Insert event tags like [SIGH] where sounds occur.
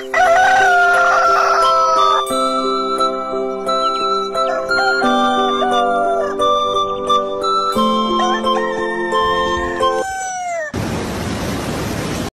Ah! [LAUGHS]